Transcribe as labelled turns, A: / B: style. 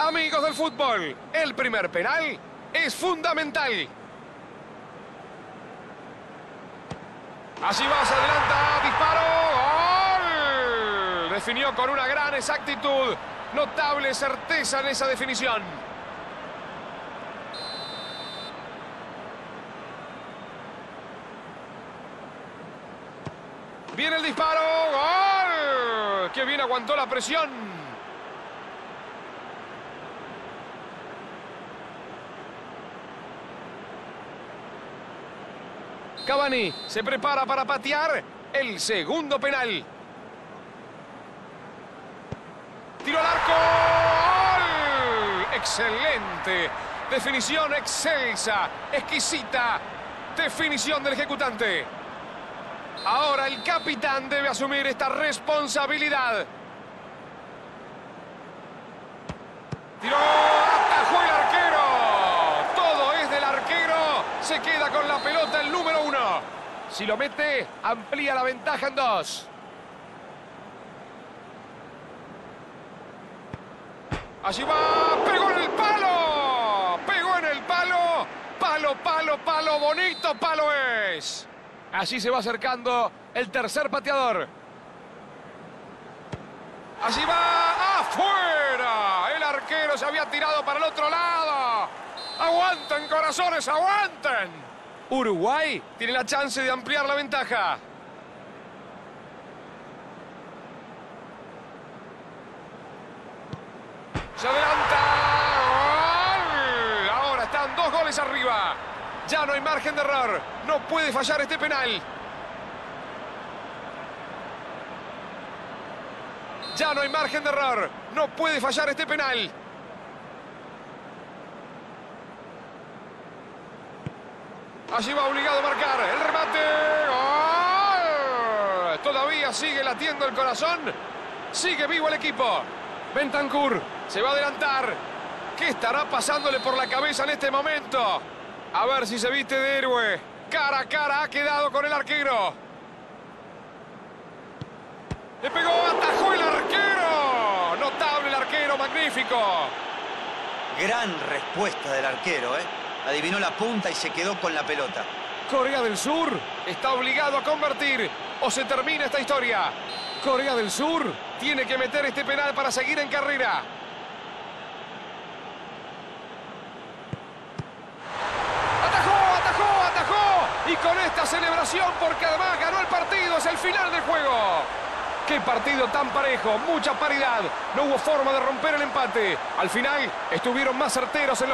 A: Amigos del fútbol, el primer penal es fundamental. Allí va, se adelanta, disparo, gol. Definió con una gran exactitud, notable certeza en esa definición. Viene el disparo, gol. Qué bien aguantó la presión. Cavani se prepara para patear el segundo penal. Tiro al arco. ¡Gol! Excelente. Definición excelsa, exquisita. Definición del ejecutante. Ahora el capitán debe asumir esta responsabilidad. Tiró, atajó el arquero. Todo es del arquero. Se queda con la pelota el número uno. Si lo mete, amplía la ventaja en dos. Allí va, pegó en el palo. Pegó en el palo. Palo, palo, palo, bonito palo es. Allí se va acercando el tercer pateador. Allí va afuera. El arquero se había tirado para el otro lado. Aguanten, corazones, aguanten. Uruguay tiene la chance de ampliar la ventaja. Se adelanta. ¡Gol! Ahora están dos goles arriba. Ya no hay margen de error. No puede fallar este penal. Ya no hay margen de error. No puede fallar este penal. Allí va obligado a marcar. El remate. ¡Gol! Todavía sigue latiendo el corazón. Sigue vivo el equipo. Bentancur se va a adelantar. ¿Qué estará pasándole por la cabeza en este momento? A ver si se viste de héroe. Cara a cara ha quedado con el arquero. Le pegó, atajó el arquero. Notable el arquero, magnífico.
B: Gran respuesta del arquero, ¿eh? Adivinó la punta y se quedó con la pelota.
A: Corea del Sur está obligado a convertir o se termina esta historia. Corea del Sur tiene que meter este penal para seguir en carrera. Atajó, atajó, atajó. Y con esta celebración, porque además ganó el partido, es el final del juego. Qué partido tan parejo, mucha paridad. No hubo forma de romper el empate. Al final estuvieron más certeros en los